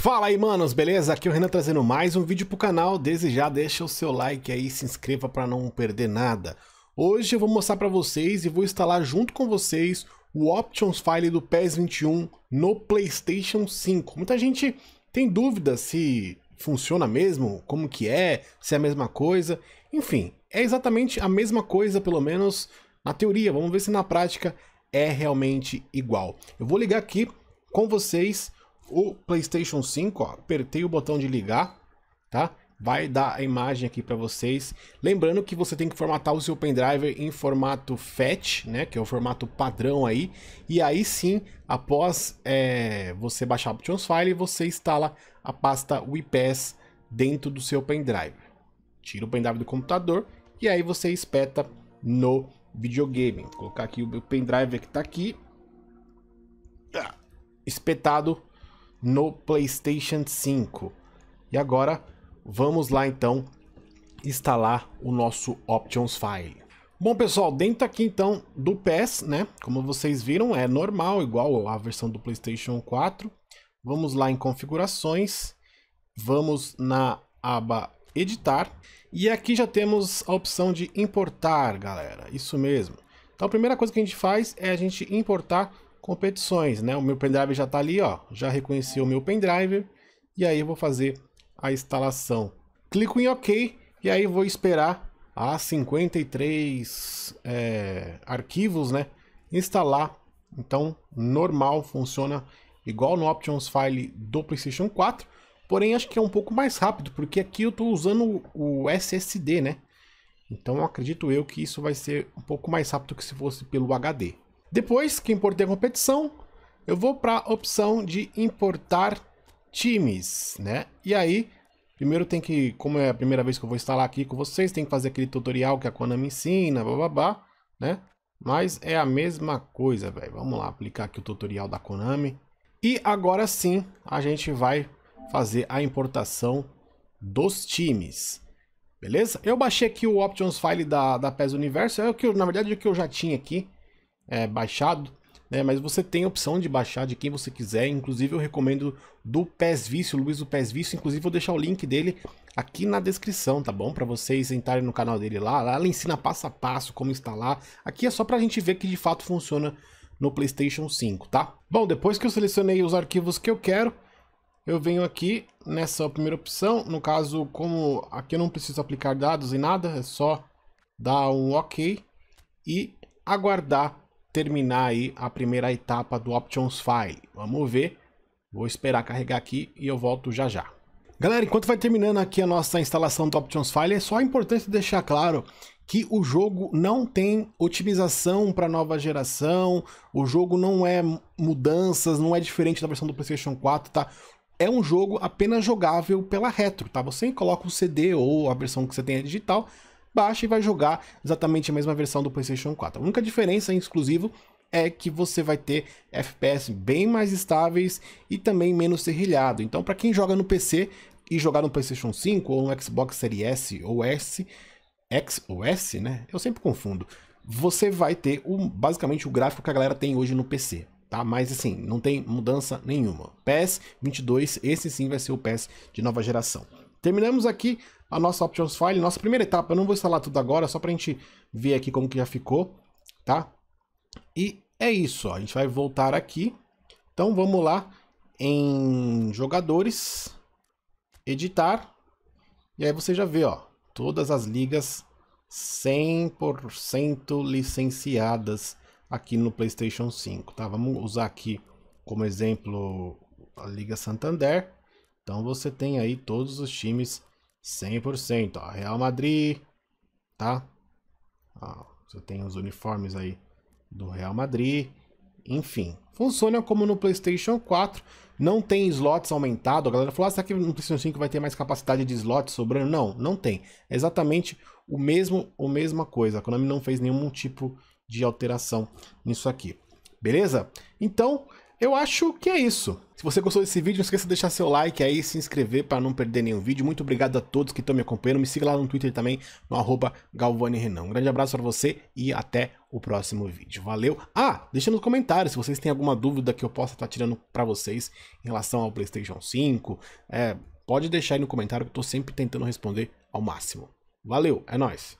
Fala aí, manos, beleza? Aqui é o Renan trazendo mais um vídeo pro canal. Desde já deixa o seu like aí, se inscreva para não perder nada. Hoje eu vou mostrar para vocês e vou instalar junto com vocês o Options File do PES 21 no PlayStation 5. Muita gente tem dúvida se funciona mesmo, como que é, se é a mesma coisa. Enfim, é exatamente a mesma coisa, pelo menos na teoria. Vamos ver se na prática é realmente igual. Eu vou ligar aqui com vocês o PlayStation 5, ó, apertei o botão de ligar, tá? Vai dar a imagem aqui para vocês. Lembrando que você tem que formatar o seu pendrive em formato FAT, né? Que é o formato padrão aí. E aí sim, após é, você baixar o Options File, você instala a pasta WePass dentro do seu pendrive. Tira o pendrive do computador e aí você espeta no videogame. Vou colocar aqui o pendrive que está aqui. Ah, espetado no PlayStation 5. E agora vamos lá então instalar o nosso Options File. Bom pessoal, dentro aqui então do PES, né, como vocês viram, é normal, igual a versão do PlayStation 4. Vamos lá em configurações, vamos na aba editar e aqui já temos a opção de importar, galera, isso mesmo. Então a primeira coisa que a gente faz é a gente importar competições, né? O meu pendrive já está ali, ó, já reconheceu o meu pendrive e aí eu vou fazer a instalação. Clico em OK e aí vou esperar a 53 é, arquivos, né? Instalar. Então, normal, funciona igual no Options File do PlayStation 4. Porém, acho que é um pouco mais rápido, porque aqui eu estou usando o SSD, né? Então, acredito eu que isso vai ser um pouco mais rápido que se fosse pelo HD. Depois que importei a competição, eu vou para a opção de importar times, né? E aí, primeiro tem que, como é a primeira vez que eu vou instalar aqui com vocês, tem que fazer aquele tutorial que a Konami ensina, babá, né? Mas é a mesma coisa, velho. Vamos lá, aplicar aqui o tutorial da Konami. E agora sim, a gente vai fazer a importação dos times. Beleza? Eu baixei aqui o Options File da, da PES Universo, é o que eu, na verdade, é o que eu já tinha aqui é, baixado, né? Mas você tem a opção de baixar de quem você quiser. Inclusive, eu recomendo do PES Vício, Luiz do PES Vício. Inclusive, vou deixar o link dele aqui na descrição, tá bom? Para vocês entrarem no canal dele lá. Lá ela ensina passo a passo como instalar. Aqui é só pra gente ver que de fato funciona no PlayStation 5, tá? Bom, depois que eu selecionei os arquivos que eu quero, eu venho aqui nessa primeira opção. No caso, como aqui eu não preciso aplicar dados e nada, é só dar um OK e aguardar terminar aí a primeira etapa do Options File. Vamos ver. Vou esperar carregar aqui e eu volto já já. Galera, enquanto vai terminando aqui a nossa instalação do Options File, é só importante deixar claro que o jogo não tem otimização para nova geração, o jogo não é mudanças, não é diferente da versão do PlayStation 4, tá? É um jogo apenas jogável pela retro, tá? Você coloca o CD ou a versão que você tem é digital, baixa e vai jogar exatamente a mesma versão do PlayStation 4. A única diferença exclusivo é que você vai ter FPS bem mais estáveis e também menos serrilhado. Então, para quem joga no PC e jogar no PlayStation 5 ou no Xbox Series S ou S, X ou S, né? Eu sempre confundo. Você vai ter basicamente o gráfico que a galera tem hoje no PC. Tá? Mas assim, não tem mudança nenhuma. PES 22, esse sim vai ser o PES de nova geração. Terminamos aqui a nossa Options File, nossa primeira etapa. Eu não vou instalar tudo agora, só para a gente ver aqui como que já ficou, tá? E é isso, ó. a gente vai voltar aqui. Então vamos lá em jogadores, editar, e aí você já vê, ó, todas as ligas 100% licenciadas aqui no PlayStation 5, tá? Vamos usar aqui como exemplo a Liga Santander. Então você tem aí todos os times 100%, ó, Real Madrid, tá? Ó, você tem os uniformes aí do Real Madrid, enfim. Funciona como no PlayStation 4, não tem slots aumentado. A galera falou, ah, será que no PlayStation 5 vai ter mais capacidade de slots sobrando? Não, não tem. É exatamente o mesmo, a mesma coisa. A Konami não fez nenhum tipo de alteração nisso aqui. Beleza? Então, eu acho que é isso. Se você gostou desse vídeo, não esqueça de deixar seu like aí, se inscrever para não perder nenhum vídeo. Muito obrigado a todos que estão me acompanhando. Me siga lá no Twitter também, no arroba Galvani Renan. Um grande abraço para você e até o próximo vídeo. Valeu! Ah, deixa nos comentários se vocês têm alguma dúvida que eu possa estar tá tirando para vocês em relação ao PlayStation 5. É, pode deixar aí no comentário que eu estou sempre tentando responder ao máximo. Valeu, é nóis!